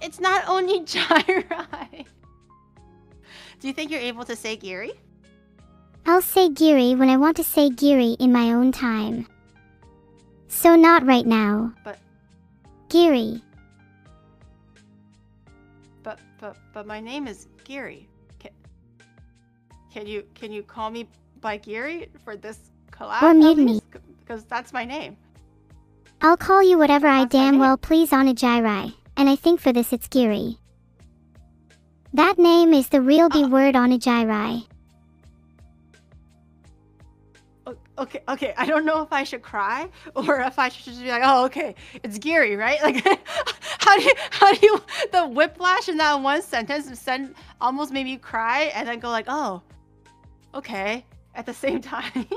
It's not Onijirai. Do you think you're able to say Giri? I'll say Giri when I want to say Giri in my own time. So not right now. But Giri. but but but my name is Giri. Can, can you can you call me by Giri for this collab? Or mutiny. Because that's my name. I'll call you whatever I That's my damn well please Onijirai, and I think for this it's Giri. That name is the real B Uh. word Onijirai. O- Okay, okay. I don't know if I should cry or if I should just be like, "Oh, okay, it's Giri, right?" Like, how do you, how do you, the whiplash in that one sentence send almost made me cry, and then go like, "Oh, okay," at the same time.